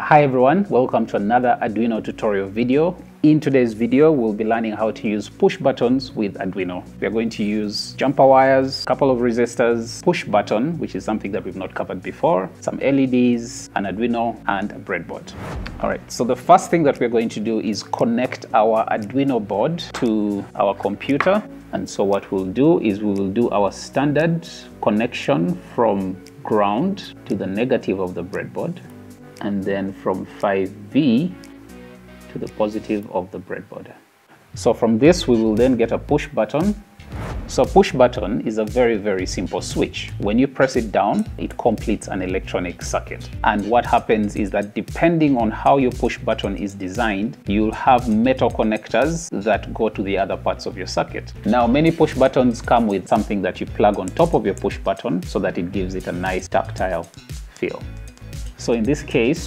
Hi everyone, welcome to another Arduino tutorial video. In today's video, we'll be learning how to use push buttons with Arduino. We are going to use jumper wires, a couple of resistors, push button, which is something that we've not covered before, some LEDs, an Arduino, and a breadboard. All right, so the first thing that we're going to do is connect our Arduino board to our computer. And so what we'll do is we will do our standard connection from ground to the negative of the breadboard and then from 5V to the positive of the breadboard. So from this, we will then get a push button. So push button is a very, very simple switch. When you press it down, it completes an electronic circuit. And what happens is that depending on how your push button is designed, you'll have metal connectors that go to the other parts of your circuit. Now, many push buttons come with something that you plug on top of your push button so that it gives it a nice tactile feel. So in this case,